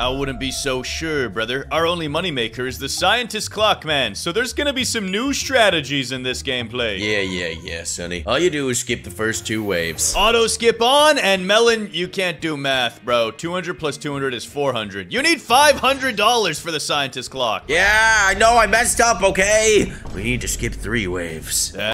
I wouldn't be so sure, brother. Our only moneymaker is the scientist clock man, so there's gonna be some new strategies in this gameplay. Yeah, yeah, yeah, Sunny. All you do is skip the first two waves. Auto skip on, and Melon, you can't do math, bro. 200 plus 200 is 400. You need $500 for the scientist clock. Yeah, I know I messed up, okay? We need to skip three waves.